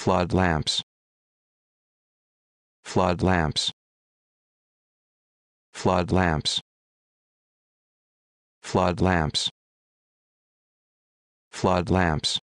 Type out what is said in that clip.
flood lamps. Flood lamps. Flood lamps. Flood lamps. Flood lamps.